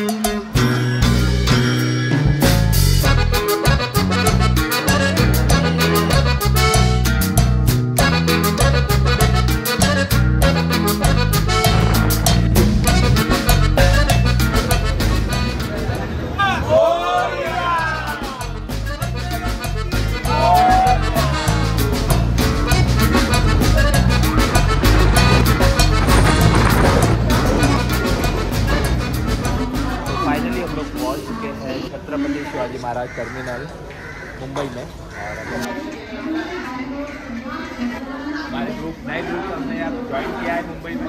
Finally महाराज terminal Mumbai में। और हमारे ग्रुप नए ग्रुप हमने यहाँ ज्वाइन किया है मुंबई में।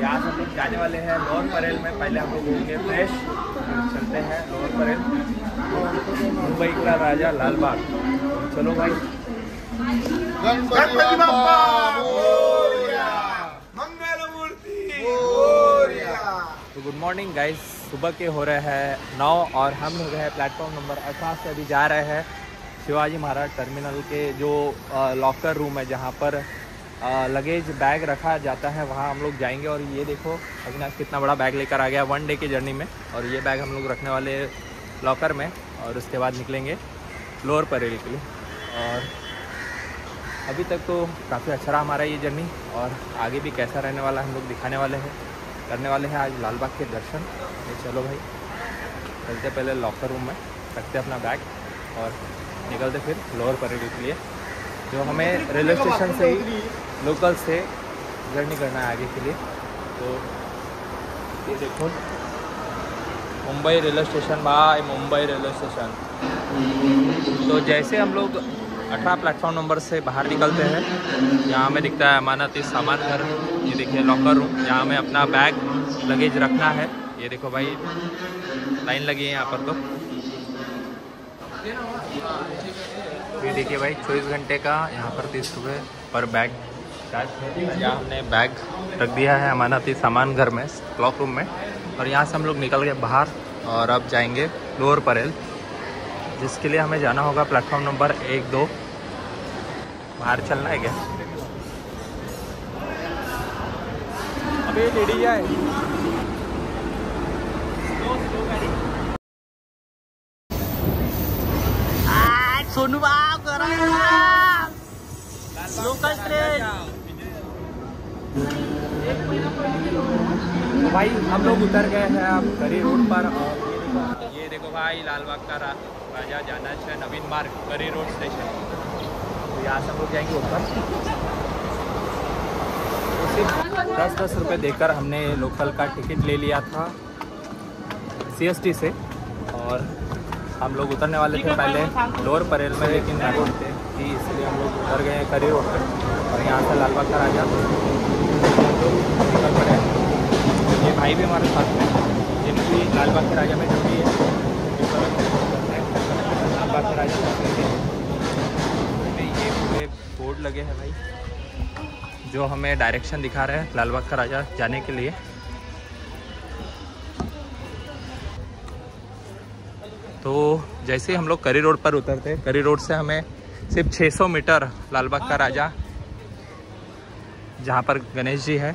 यहाँ से हम लोग जाने वाले हैं लोअर परेल में। पहले हम लोग होंगे फ्रेश चलते हैं लोअर परेल मुंबई का राजा लाल बाग चलो भाई। गणपति बाप्पा! मंगल मूर्ति! तो गुड मॉर्निंग गाइस सुबह के हो रहे हैं नौ और हम लोग हैं प्लेटफॉर्म नंबर अठारह से अभी जा रहे हैं शिवाजी महाराज टर्मिनल के जो लॉकर रूम है जहाँ पर लगेज बैग रखा जाता है, वहाँ हम लोग जाएँगे और ये देखो, अविनाश कितना बड़ा बैग लेकर आ गया वन डे की जर्नी में और ये बैग हम लोग रखने वाले लॉकर में और उसके बाद निकलेंगे लोअर परेल के लिए और अभी तक तो काफ़ी अच्छा रहा हमारा ये जर्नी और आगे भी कैसा रहने वाला हम लोग दिखाने वाले हैं। करने वाले हैं आज लाल बाग के दर्शन। तो चलो भाई, चलते पहले लॉकर रूम में, रखते अपना बैग और निकलते फिर लोअर परेड के लिए। जो हमें रेलवे स्टेशन से ही लोकल से जर्नी करना है आगे के लिए। तो ये देखो, मुंबई रेलवे स्टेशन भाई मुंबई रेलवे स्टेशन तो जैसे हम लोग अठारह प्लेटफॉर्म नंबर से बाहर निकलते हैं। यहाँ हमें दिखता है अमानती सामान घर। ये देखिए लॉकर रूम यहाँ हमें अपना बैग लगेज रखना है। ये देखो भाई लाइन लगी है यहाँ पर तो। ये देखिए भाई, चौबीस घंटे का यहाँ पर तीस रुपये पर बैग चार्ज यहाँ हमने बैग रख दिया है अमानती सामान घर में क्लॉक रूम में। और यहाँ से हम लोग निकल गए बाहर और अब जाएँगे लोअर परेल। जिसके लिए हमें जाना होगा प्लेटफॉर्म नंबर एक दो। बाहर चलना है क्या? अबे लेडी है? सोनू बाप लोकल ट्रेन भाई हम लोग उतर गए हैं अब गरी रोड पर। और ये देखो भाई लाल बाग का रा- राजा जाना है नवीन मार्ग, करी रोड स्टेशन तो यहाँ से हम लोग जाएँगे ऊपर। तो दस दस रुपये देकर हमने लोकल का टिकट ले लिया था सीएसटी से। और हम लोग उतरने वाले थे पहले लोअर परेल में, लेकिन रोड थे कि इसलिए हम लोग उतर गए करी रोड पर और यहाँ से लालबाग का राजा निकल पड़े ये भाई भी हमारे साथ में जिनकी लाल बाग के राजा में ड्यूटी है इस वक्त लाल बाग के राजा ये पूरे बोर्ड लगे हैं भाई। जो हमें डायरेक्शन दिखा रहे हैं लाल बाग का राजा जाने के लिए। तो जैसे ही हम लोग करी रोड पर उतरते, करी रोड से हमें सिर्फ़ 600 मीटर लाल बाग का राजा, जहाँ पर गणेश जी है।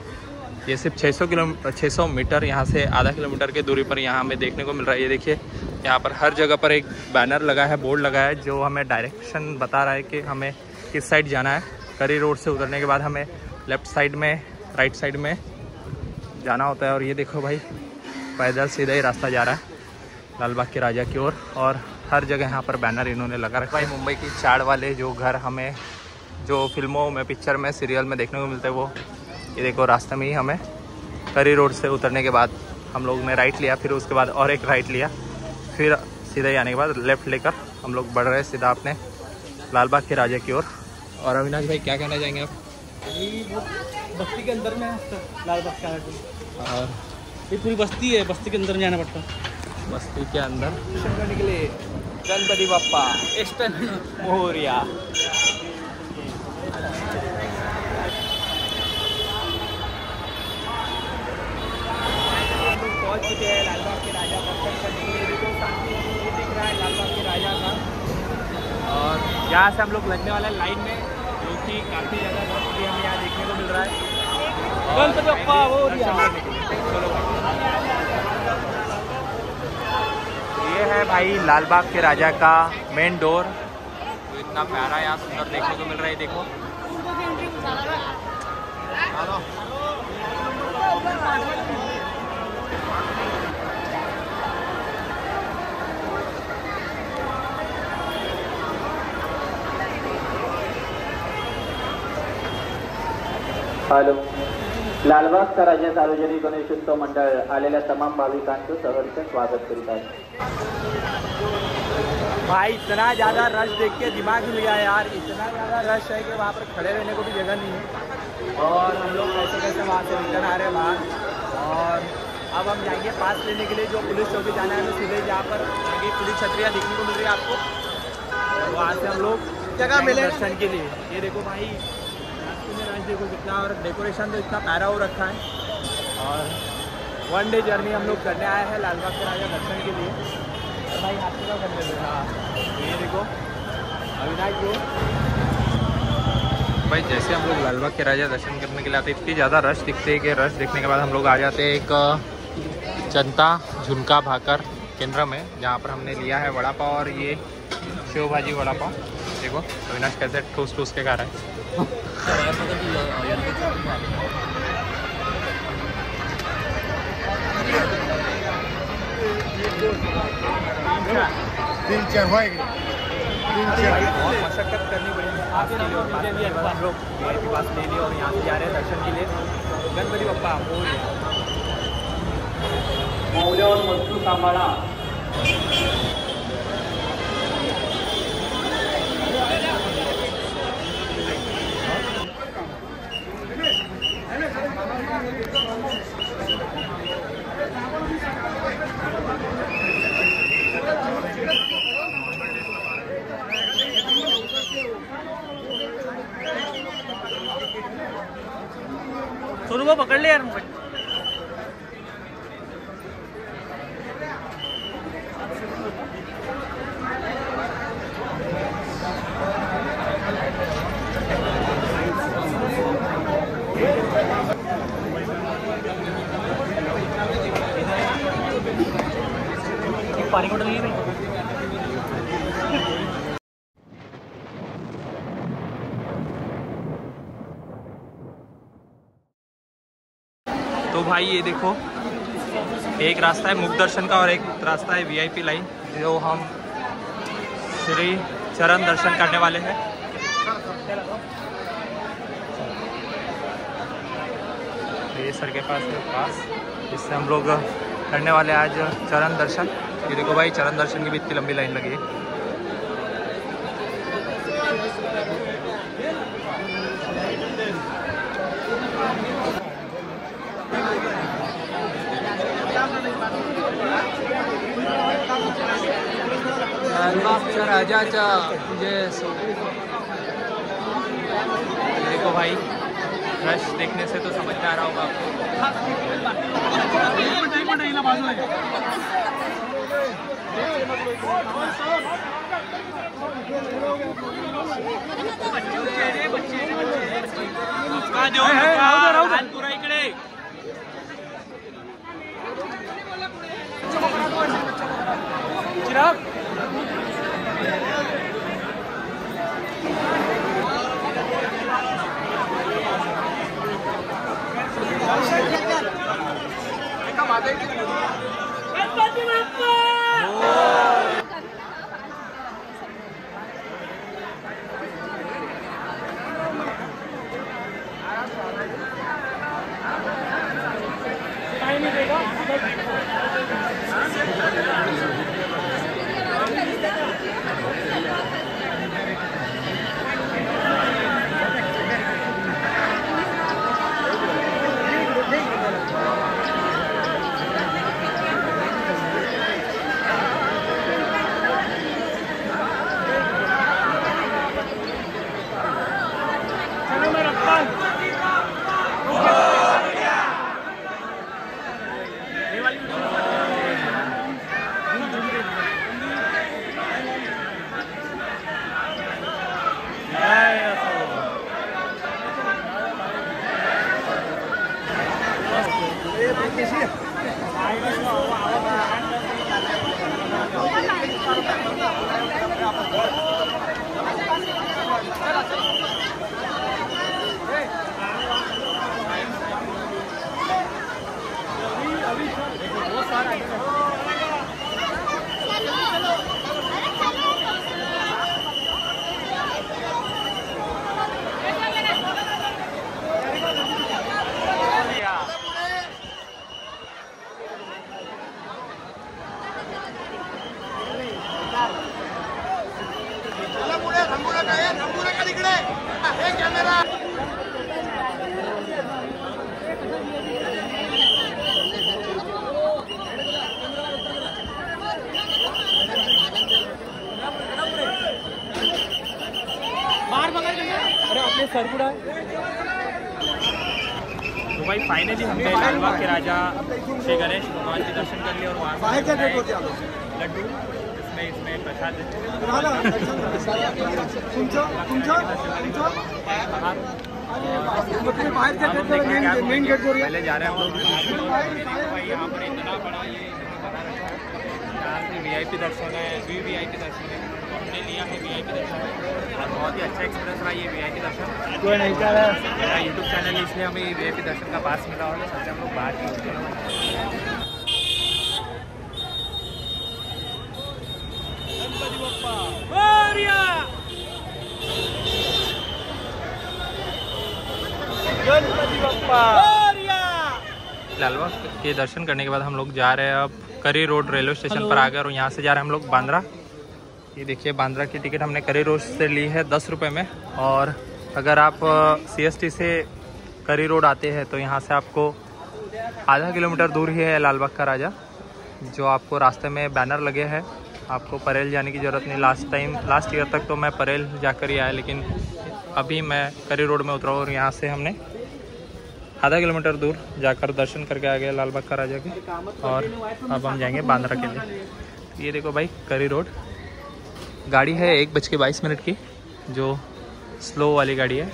ये सिर्फ़ 600 किलोमीटर 600 मीटर यहाँ से आधा किलोमीटर की दूरी पर यहाँ हमें देखने को मिल रहा है। ये देखिए यहाँ पर हर जगह पर एक बैनर लगा है बोर्ड लगा है, जो हमें डायरेक्शन बता रहा है कि हमें किस साइड जाना है। करी रोड से उतरने के बाद हमें लेफ़्ट साइड में राइट साइड में जाना होता है। और ये देखो भाई, पैदल सीधा ही रास्ता जा रहा है लाल बाग के राजा की ओर। और हर जगह यहाँ पर बैनर इन्होंने लगा रखा है। मुंबई की चाड़ वाले जो घर हमें, जो फ़िल्मों में पिक्चर में सीरियल में देखने को मिलते हैं, वो, ये देखो रास्ते में ही हमें करी रोड से उतरने के बाद हम लोग ने राइट लिया, फिर उसके बाद और एक राइट लिया। फिर सीधा ही आने के बाद लेफ़्ट लेकर हम लोग बढ़ रहे हैं सीधा अपने लाल बाग के राजा की ओर। और अविनाश भाई क्या कहना चाहेंगे आप? बस्ती के अंदर में है लाल बाग का। और? ये पूरी बस्ती है बस्ती के अंदर जाना पड़ता। है बस्ती के अंदर? करने के लिए गणपति स्टन मोरिया पहुँच चुके हैं लालबाग के राजा दर्शन करने के लिए देखो सामने ये दिख रहा है लालबाग के राजा का और यहाँ से हम लोग लगने वाले हैं लाइन में जो कि काफ़ी ज़्यादा भी हमें यहाँ देखने को मिल रहा है। चलो। भाई है भाई लाल बाग के राजा का मेन डोर तो इतना प्यारा यहाँ सुंदर देखने को मिल रहा है देखो। हॅलो. लालबागचा राजा सार्वजनिक गणेशोत्सव मंडळ आलेल्या तमाम भाविकांचं सहर्ष स्वागत करीत आहे. भाई इतना ज़्यादा रश देख के दिमाग हिल गया यार. इतना ज़्यादा रश है कि वहाँ पर खड़े रहने को भी जगह नहीं है। और हम लोग कैसे कैसे वहाँ से रिटर्न आ रहे हैं बाहर? और अब हम जाएँगे पास लेने के लिए जो पुलिस चौकी जाना है हमें सीधे जहाँ पर आगे पुलिस छतरियाँ देखने को मिल रही है आपको। वहाँ से हम लोग जगह मिले दर्शन के लिए। ये देखो भाई देखो कितना और डेकोरेशन तो इतना प्यारा हो रखा है। और वन डे जर्नी हम लोग करने आए हैं लालबाग के राजा दर्शन के लिए। और भाई आपको क्या करने दे हाँ? ये देखो, अविनाश जो। भाई, जैसे हम लोग लालबाग के राजा दर्शन करने के लिए आते इतनी ज़्यादा रश दिखते हैं कि रश दिखने के बाद हम लोग आ जाते हैं एक जनता झुमका भाकर केंद्र में, जहाँ पर हमने लिया है वड़ा पाव और ये सेव भाजी वड़ा पाव। देखो, अविनाश कैसे ठूस ठूस के खा रहा है। होएगी तीन बहुत मशक्कत करनी पड़ी के के हम लोग वी पास ले लिए और यहाँ से जा रहे हैं दर्शन के लिए गणपति बप्पा मोरया मौल्यावर वस्तू सांभाळा सोनू भाऊ पकड़ ले यार पानी को डालिए भाई भाई, ये देखो। एक रास्ता है मुख दर्शन का और एक रास्ता है वीआईपी लाइन, जो हम श्री चरण दर्शन करने वाले हैं। ये सर के पास है पास, इससे हम लोग करने वाले आज चरण दर्शन। ये देखो भाई, चरण दर्शन की भी इतनी लंबी लाइन लगी है। लालबागच्या राजाच्या देखो भाई रश देखने से तो समझ में आ रहा होगा आपको पूरा তাদেরকে तो भाई फाइनली हमने लालबाग के राजा श्री गणेश भगवान के दर्शन कर लिए और वहाँ लड्डू। इसमें इसमें प्रसाद पहले जा रहे हैं हम लोग। यहाँ पर इतना बड़ा ये है यहाँ से वी आई पी दर्शन है वी वी आई पी दर्शन है। तो हमने लिया है वी आई पी दर्शन। और बहुत ही अच्छा एक्सपीरियंस रहा ये वी आई पी दर्शन। कोई नहीं जा रहा है मेरा यूट्यूब चैनल है इसलिए हमें वी आई पी दर्शन का पास मिला और सबसे हम लोग बाहर लालबाग के दर्शन करने के बाद हम लोग जा रहे हैं अब करी रोड रेलवे स्टेशन पर आ गए और यहाँ से जा रहे हैं हम लोग बांद्रा। ये देखिए बांद्रा की टिकट हमने करी रोड से ली है दस रुपये में। और अगर आप सीएसटी से करी रोड आते हैं तो यहाँ से आपको आधा किलोमीटर दूर ही है लालबाग का राजा जो आपको रास्ते में बैनर लगे हैं। आपको परेल जाने की ज़रूरत नहीं। लास्ट टाइम लास्ट ईयर तक तो मैं परेल जाकर ही आया, लेकिन अभी मैं करी रोड में उतरा और यहाँ से हमने आधा किलोमीटर दूर जाकर दर्शन करके आ गए लाल बाग का राजा के। और अब हम जाएँगे बांद्रा के लिए। ये देखो भाई, करी रोड। गाड़ी है एक बज के बाईस मिनट की, जो स्लो वाली गाड़ी है।